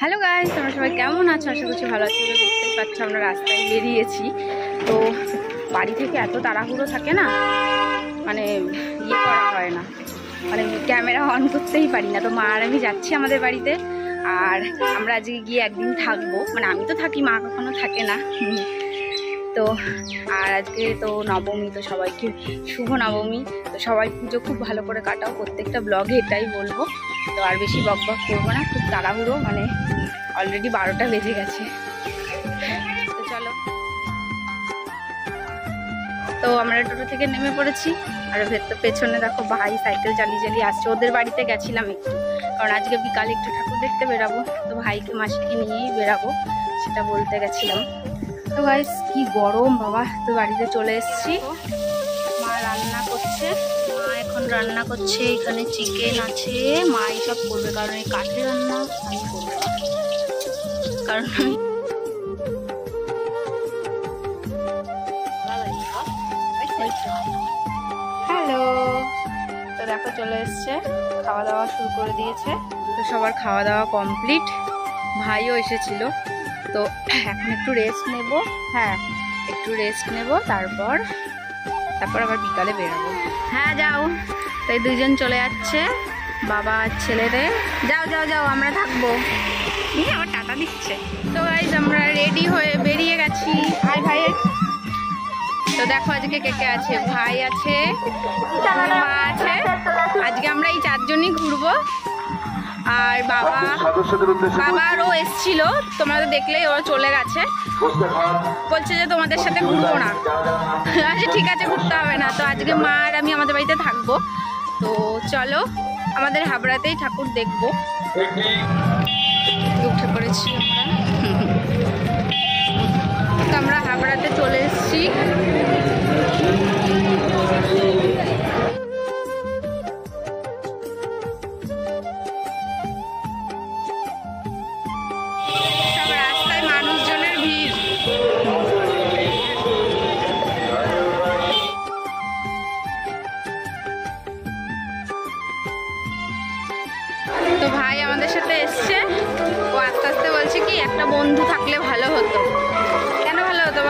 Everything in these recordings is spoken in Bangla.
হ্যালো গাইস, তোমরা সবাই কেমন আছো? আশা করছি ভালো আছো। তো দেখতেই পাচ্ছ আমরা রাস্তায় বেরিয়েছি। তো বাড়ি থেকে এত তাড়াহুড়ো থাকে না মানে ইয়ে করা হয় না। মানে ক্যামেরা অন করতেই পারি না। তো মা আর আমি যাচ্ছি আমাদের বাড়িতে। আর আমরা আজকে গিয়ে একদিন থাকব। মানে আমি তো থাকি, মা কখনো থাকে না। তো আর আজকে তো নবমী, তো সবাইকে শুভ নবমী। তো সবাই পুজো খুব ভালো করে কাটাও। প্রত্যেকটা ব্লগে এটাই বলব। তো আর বেশি বক বক করব না, খুব তাড়াহুড়ো। মানে অলরেডি বারোটা বেজে গেছে। তো চলো। তো আমরা টোটো থেকে নেমে পড়েছি। আর ভেতর পেছনে দেখো ভাই সাইকেল চালিয়ে চালিয়ে আসছে। ওদের বাড়িতে গেছিলাম একটু। কারণ আজকে বিকালে একটু ঠাকুর দেখতে বেরাবো। তো ভাইকে মাসিকে নিয়েই বেরাবো সেটা বলতে গেছিলাম। তো গাইস কি গরম বাবা তো বাড়িতে চলে এসেছি। মা রান্না করছে মা এখন রান্না করছে এখানে চিকেন আছে মা সব করবে কারণ এই কাঠের রান্না আমি করব কারণ আমি হ্যালো দেখো চলে এসছে খাওয়া দাওয়া শুরু করে দিয়েছে। তো সবার খাওয়া দাওয়া কমপ্লিট। ভাইও এসেছিল। তো এখন একটু রেস্ট নেব। হ্যাঁ একটু রেস্ট নেব, তারপর তারপর আবার বিকালে বেরোবো। হ্যাঁ যাও। তাই দুজন চলে যাচ্ছে, বাবা আর ছেলেরে যাও যাও যাও, আমরা থাকব। আবার টাটা দিচ্ছে। তো আমরা রেডি হয়ে দেখো আজকে কে কে আছে? ভাই আছে মা আছে। আজকে আমরা এই চারজনই ঘুরবো। আর বাবা বাবারও এসছিল। তোমরা তো দেখলেই ওরা চলে গেছে। বলছে যে তোমাদের সাথে ঘুরবো না। আচ্ছা ঠিক আছে ঘুরতে হবে না। তো আজকে মা আর আমি আমাদের বাড়িতে থাকব। তো চলো আমাদের হাবড়াতেই ঠাকুর দেখব। উঠে পড়েছি আমরা। তো আমরা হাবড়াতে চলে এসেছি। তো ভাই আমাদের সাথে এসছে। ও আস্তে আস্তে বলছে কি, একটা বন্ধু থাকলে ভালো হতো। হতো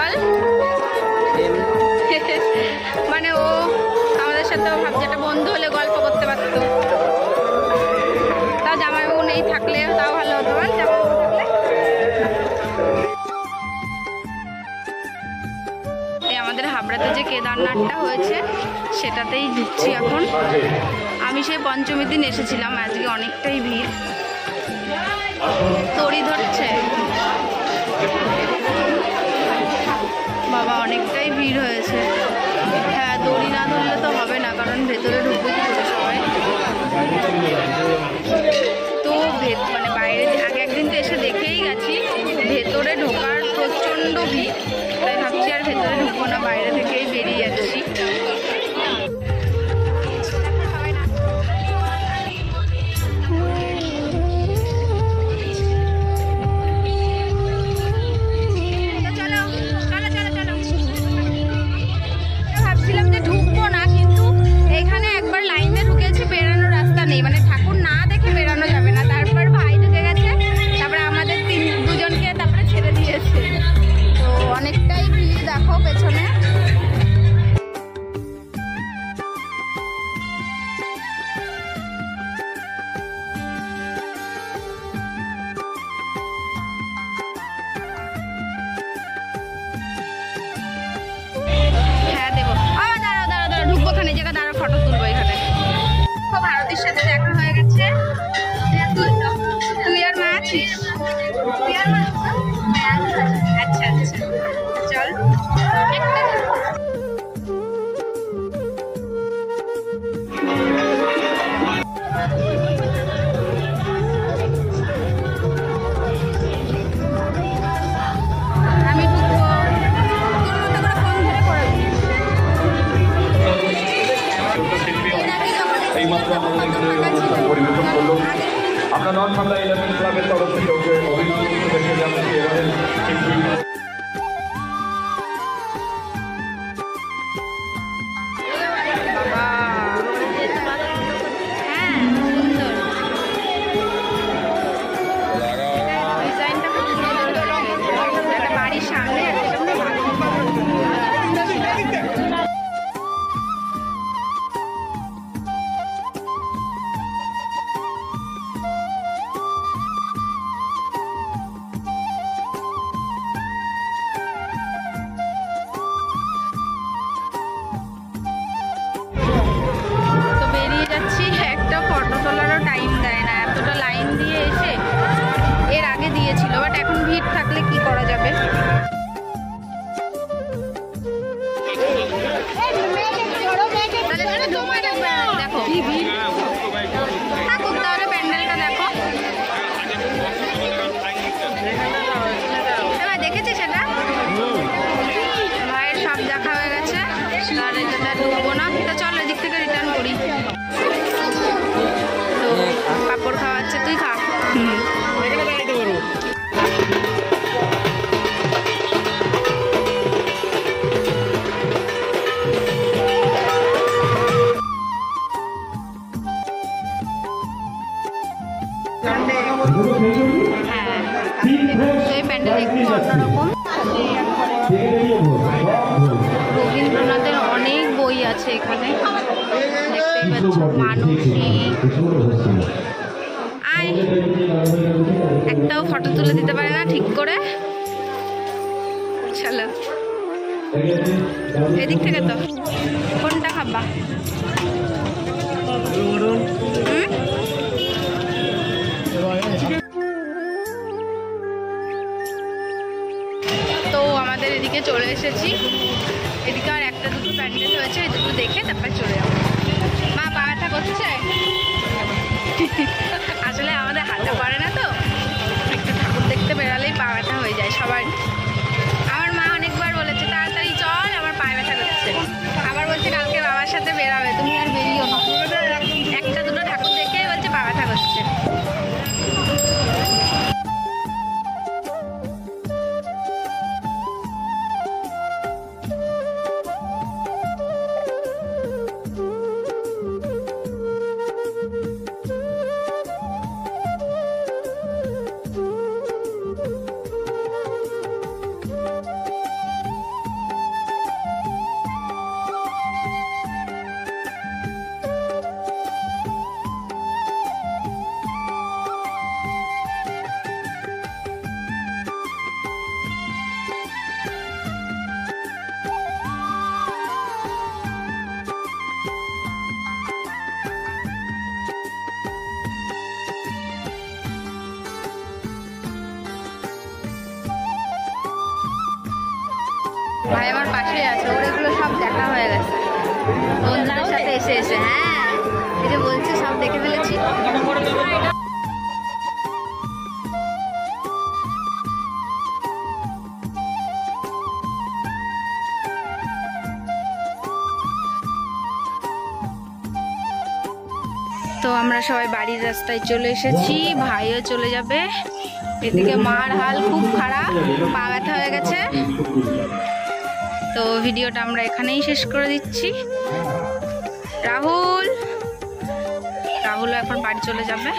মানে ও আমাদের সাথে ভাবছে, একটা বন্ধু হলে গল্প করতে পারতো। তাও জামাইবাবু নেই থাকলে তাও ভালো হতো। বল জামাইবাবু আমাদের হাবড়াতে যে কেদারনাথটা হয়েছে, সেটাতেই ঢুকছি এখন। আমি সেই পঞ্চমীর দিন এসেছিলাম, আজকে অনেকটাই ভিড়। তড়ি বাবা, অনেকটাই ভিড় হয়েছে। হ্যাঁ দড়ি না ধরলে তো হবে না, কারণ ভেতরে ঢুকবে কি করে সবাই? তো মানে বাইরে আগে একদিন তো এসে দেখেই গেছি, ভেতরে ঢোকার প্রচণ্ড ভিড়। তাই ভাবছি আর ভেতরে ঢুকবো না, বাইরে থেকেই 감사합니다. की भीड़ প্যান্ডেল একটু অন্যরকম রবীন্দ্রনাথের অনেক বই আছে এখানে। দেখতেই পাচ্ছ, মানসী। আয়, একটাও ফটো তুলে দিতে পারে না ঠিক করে। চলো। এদিক থেকে তো। কোনটা খাবা? হুম? এদিকে চলে এসেছি। এদিকে আর একটা দুটো প্যান্ডেল হয়েছে এই দুটো দেখে তারপরে চলে যাব। মা, বাবাটা করতে করছে ভাই আমার পাশেই আছে, ওর এগুলো সব দেখা হয়ে গেছে। বন্ধুদের সাথে এসে এসে হ্যাঁ এই যে বলছি, সব দেখে ফেলেছি। তো আমরা সবাই বাড়ির রাস্তায় চলে এসেছি, ভাইও চলে যাবে। এদিকে মার হাল খুব খারাপ, পা ব্যথা হয়ে গেছে। তো ভিডিওটা আমরা এখানেই শেষ করে দিচ্ছি। রাহুল রাহুলও এখন বাড়ি চলে যাবে।